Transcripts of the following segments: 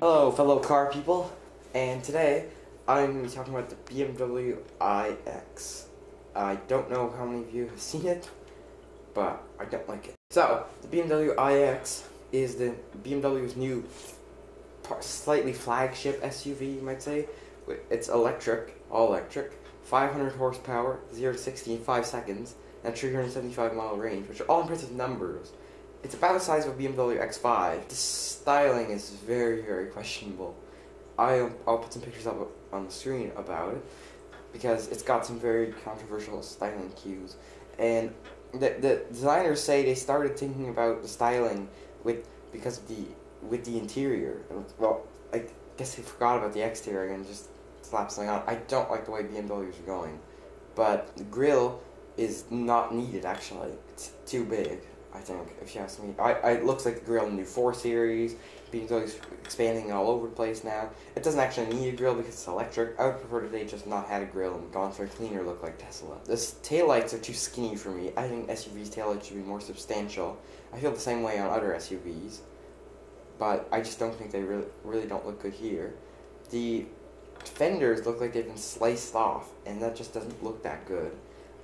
Hello, fellow car people, and today I'm going to be talking about the BMW iX. I don't know how many of you have seen it, but I don't like it. So, the BMW iX is the BMW's new, slightly flagship SUV, you might say. It's electric, all electric, 500 horsepower, 0 to 60 in 5 seconds, and 375 mile range, which are all impressive numbers. It's about the size of a BMW X5. The styling is very, very questionable. I'll, I'll put some pictures up on the screen about it because it's got some very controversial styling cues. And the, the designers say they started thinking about the styling with because of the with the interior. Well, I guess they forgot about the exterior and just slapped something on. I don't like the way BMWs are going, but the grill is not needed actually. It's too big. I think, if you ask me. I, I it looks like the grill in the new 4 Series, being expanding all over the place now. It doesn't actually need a grill because it's electric. I would prefer that they just not had a grill and gone for a cleaner look like Tesla. The taillights are too skinny for me. I think SUVs' taillights should be more substantial. I feel the same way on other SUVs, but I just don't think they really, really don't look good here. The fenders look like they've been sliced off, and that just doesn't look that good.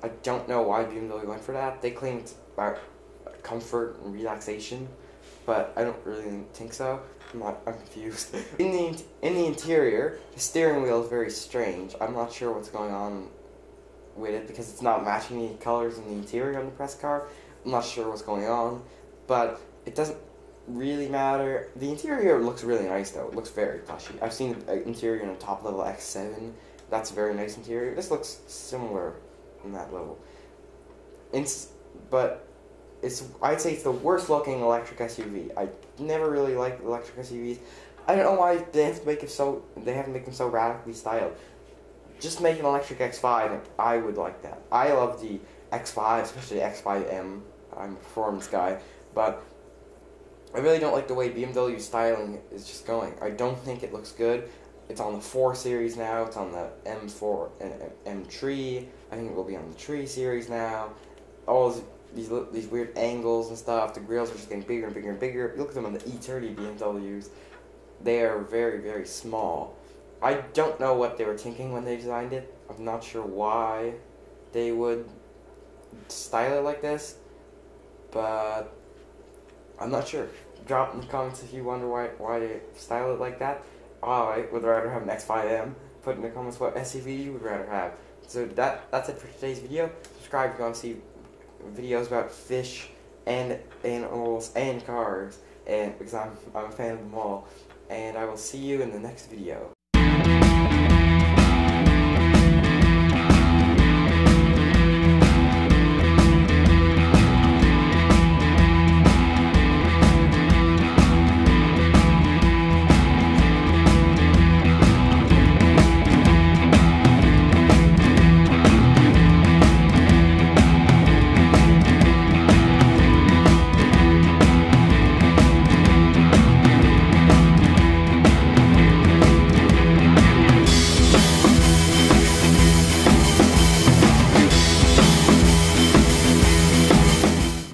I don't know why BMW went for that. They claimed about comfort and relaxation, but I don't really think so. I'm not. I'm confused. in the in the interior, the steering wheel is very strange. I'm not sure what's going on with it because it's not matching the colors in the interior on the press car. I'm not sure what's going on, but it doesn't really matter. The interior looks really nice though. It looks very plushy. I've seen the uh, interior in a top level X7. That's a very nice interior. This looks similar in that level. It's but it's I'd say it's the worst looking electric SUV. I never really liked electric SUVs. I don't know why they have to make it so they have to make them so radically styled. Just make an electric X5. I would like that. I love the X5, especially the X5M. I'm a performance guy, but I really don't like the way BMW styling is just going. I don't think it looks good. It's on the 4 series now. It's on the M4 and M3. I think it will be on the 3 series now. All these these weird angles and stuff. The grills are just getting bigger and bigger and bigger. You look at them on the E30 BMWs. They are very, very small. I don't know what they were thinking when they designed it. I'm not sure why they would style it like this, but I'm not sure. Drop in the comments if you wonder why why they style it like that. Oh, I would rather have an X5M. Put in the comments what SUV you would rather have. So that that's it for today's video. Subscribe if you want to see videos about fish and animals and cars, and because I'm, I'm a fan of them all. And I will see you in the next video.